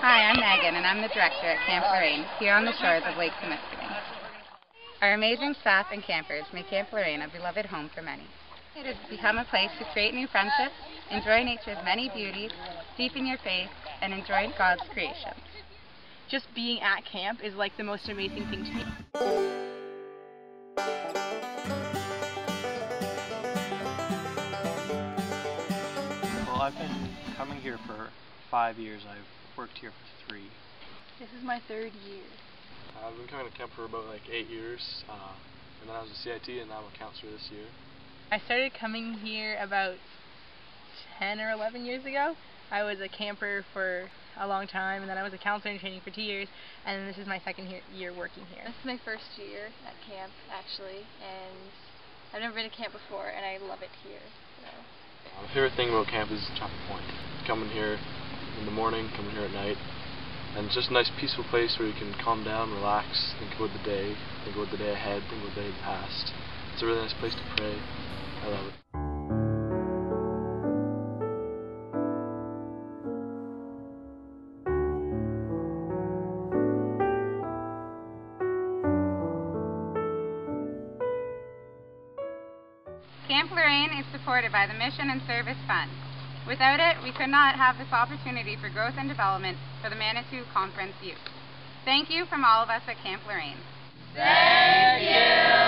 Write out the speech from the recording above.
Hi, I'm Megan, and I'm the director at Camp Lorrain, here on the shores of Lake Temiskaming. Our amazing staff and campers make Camp Lorrain a beloved home for many. It has become a place to create new friendships, enjoy nature's many beauties, deepen your faith, and enjoy God's creation. Just being at camp is like the most amazing thing to me. Well, I've been coming here for five years. I've worked here for three. This is my third year. I've been coming to camp for about like eight years, uh, and then I was a CIT, and now I'm a counselor this year. I started coming here about 10 or 11 years ago. I was a camper for a long time, and then I was a counselor in training for two years, and this is my second year, year working here. This is my first year at camp, actually, and I've never been to camp before, and I love it here. So. Uh, my favorite thing about camp is Chapel Point. Coming here in the morning, coming here at night, and it's just a nice peaceful place where you can calm down, relax, think about the day, think about the day ahead, think about the day past. It's a really nice place to pray. I love it. Camp Lorrain is supported by the Mission and Service Fund. Without it, we could not have this opportunity for growth and development for the Manitou Conference youth. Thank you from all of us at Camp Lorrain. Thank you.